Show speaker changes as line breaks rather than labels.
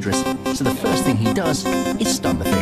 so the first thing he does is stun the fish.